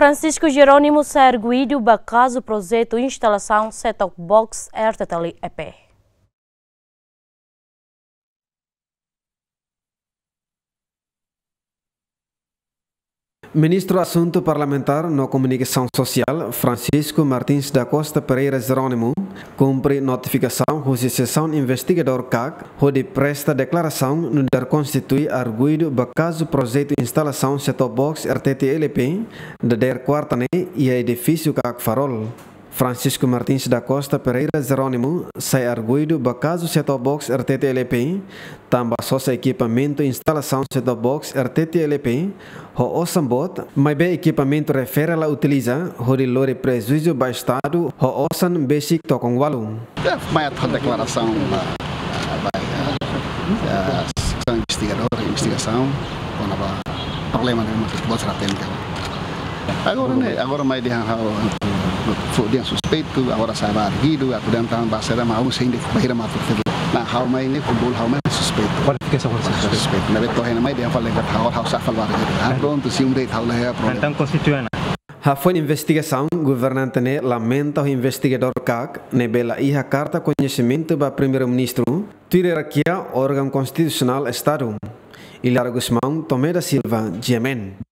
Francisco Jerônimo se erguido caso projeto instalação set-top box RTTL EP. Ministro do Assunto Parlamentar na Comunicação Social, Francisco Martins da Costa Pereira Jerônimo, cumpre notificação da sessão investigador CAC, onde presta declaração no dar constitui arguido do caso projeto instalação set-top box RTTLP da der quarta e edifício CAC Farol. Francisco Martins da Costa Pereira Jerônimo sai arguido do caso set-top box RTTLP, também só equipamento instalação set-top box RTTLP, o osambot, mas bem equipamento refere a utiliza, de lore prejuízo para Estado, o osan basic tocam walu. Vai a declaração da investigador, investigação, o problema de uma boa técnica. Agora, né, agora mais de fodem suspeito, agora saiba arguido, acudendo para a embaixada, mas o sem de barreira matou na hau mai ne ko bol hau mai suspect qualificação para suspect na beto hena mai de falei que hau hau safal war ha pronto se um de hau leha pronto então constituena ha foi investigação governante ne lamenta o investigador kak ne bela iha carta conhecimento ba primeiro ministro Tirerakia órgão constitucional estado Hilário Guzmão Tomé da Silva, Yemen.